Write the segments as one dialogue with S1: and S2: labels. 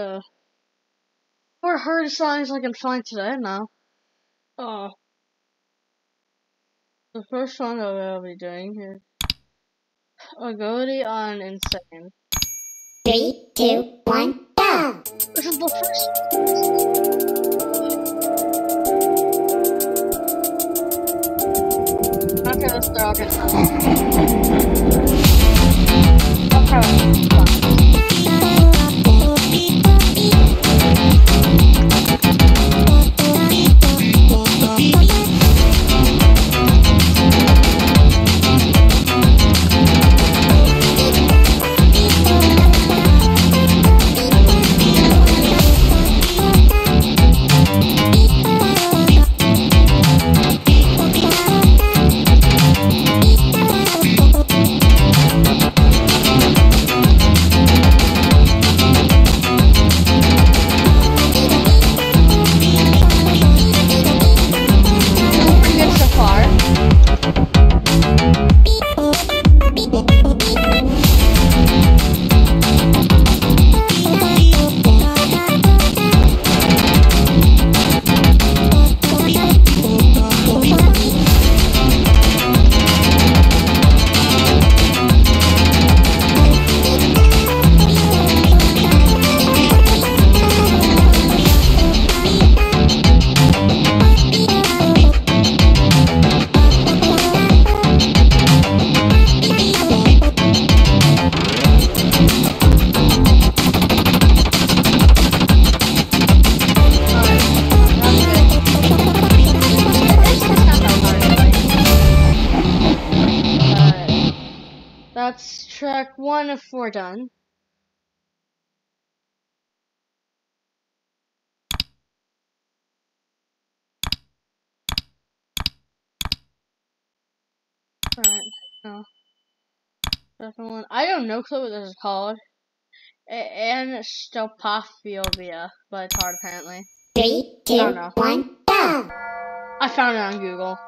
S1: the four hardest songs I can find today now. Uh, the first song that I'll be doing is Agility on Insane.
S2: Three, two, one, go!
S1: This is the first. Okay, let's start. Okay. of done. Alright, no. Second one. I have no clue what this is called. A- Anistopophobia, but it's hard apparently.
S2: Three, two,
S1: don't know.
S2: one, go!
S1: I found it on Google.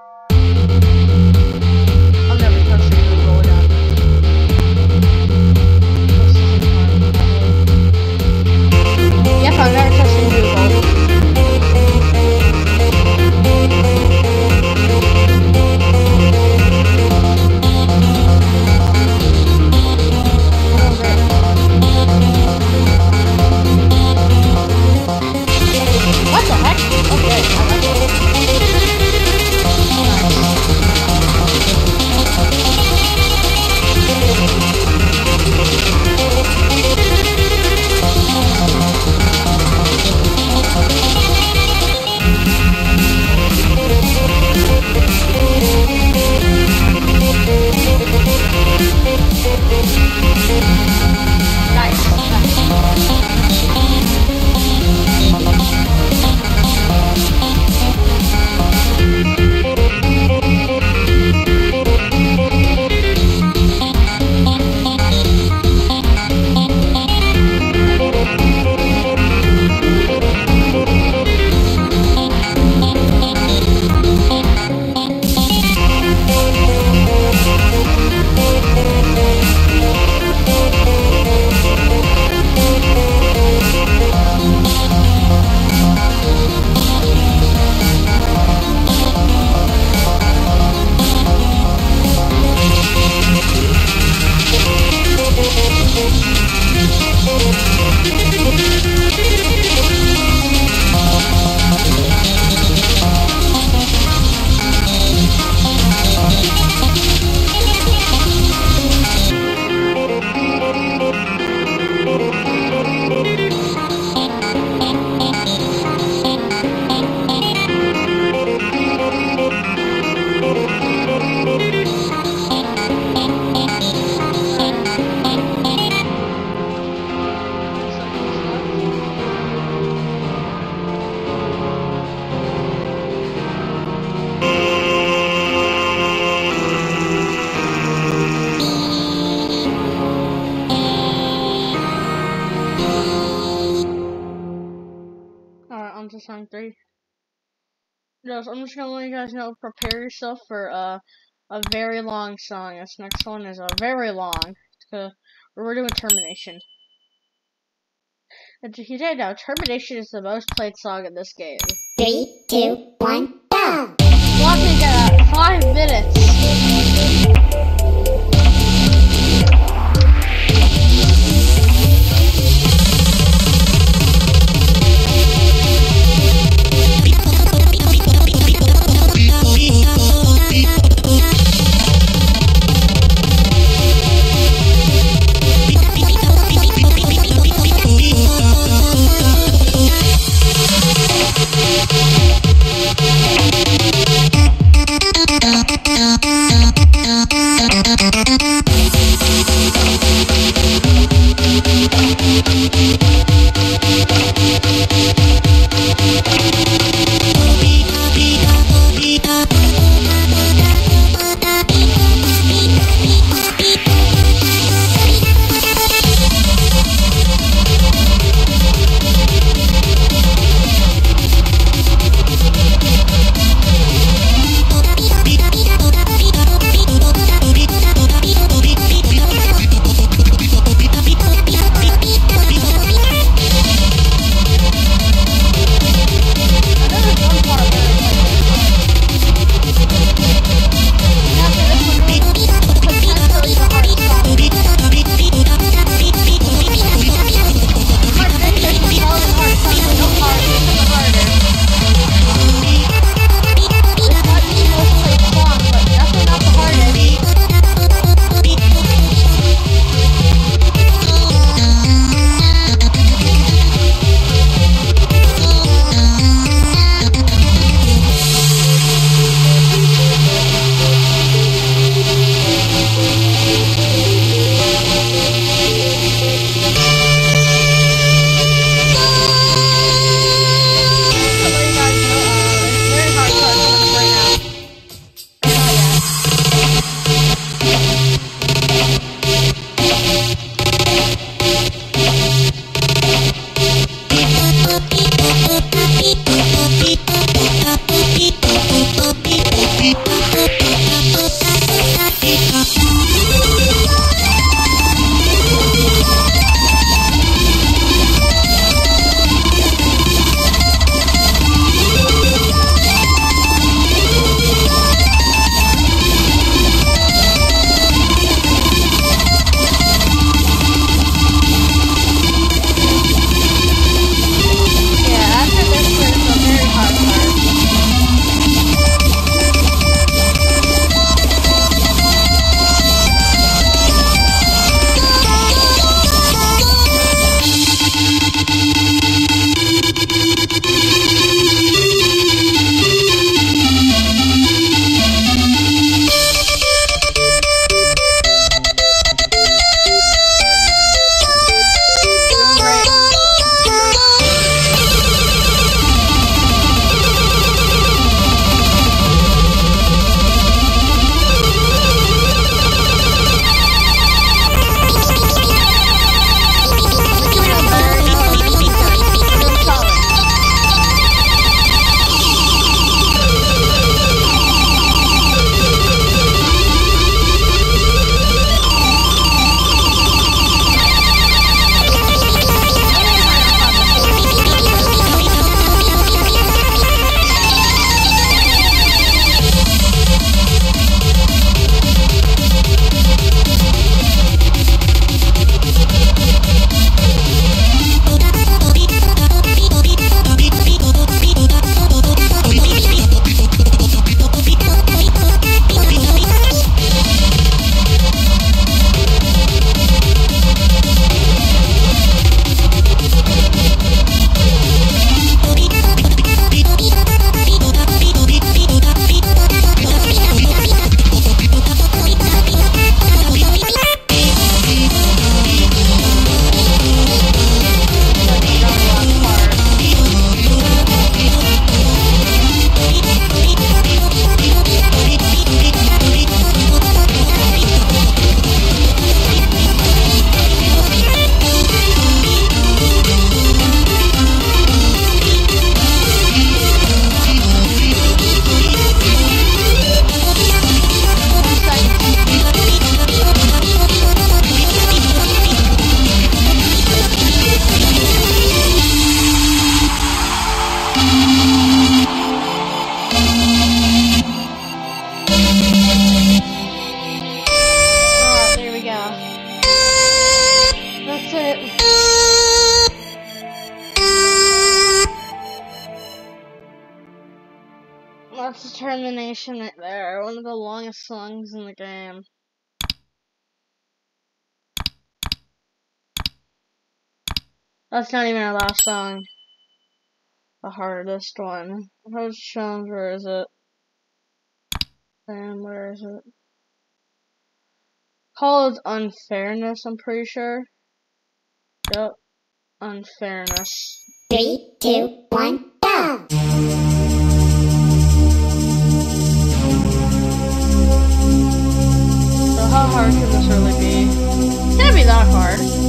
S1: Yes, I'm just gonna let you guys know, prepare yourself for uh, a very long song. This next one is uh, very long. Uh, we're doing Termination. And you say now, Termination is the most played song in this game.
S2: Three, two, one, go!
S1: Clocking at five minutes. Determination right there. One of the longest songs in the game. That's not even our last song. The hardest one. Hardest challenge, where is it? And where is it? Called unfairness, I'm pretty sure. Yep. Unfairness.
S2: Three, two, one, go!
S1: Hard could this really be? Can't be that hard.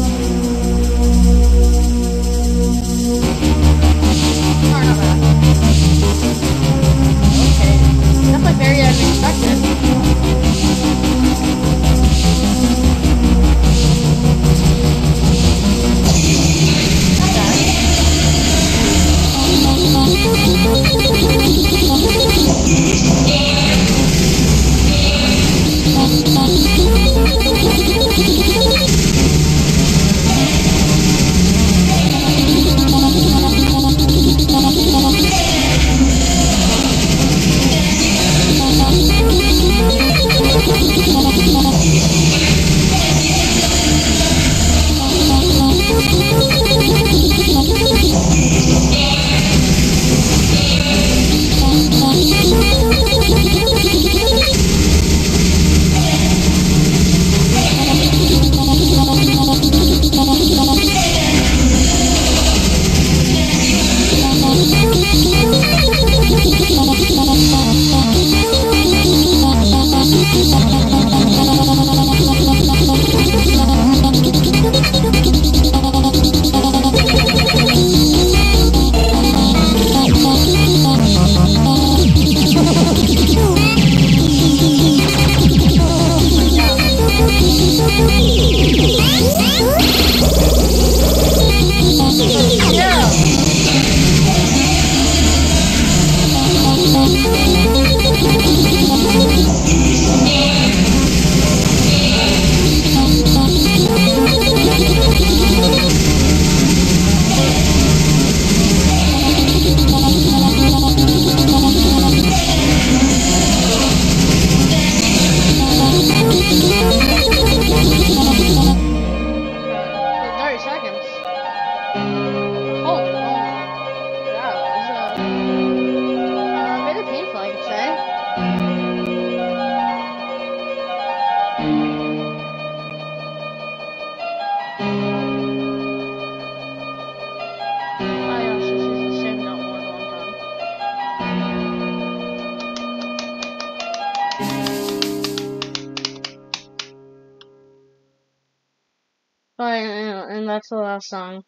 S1: Song.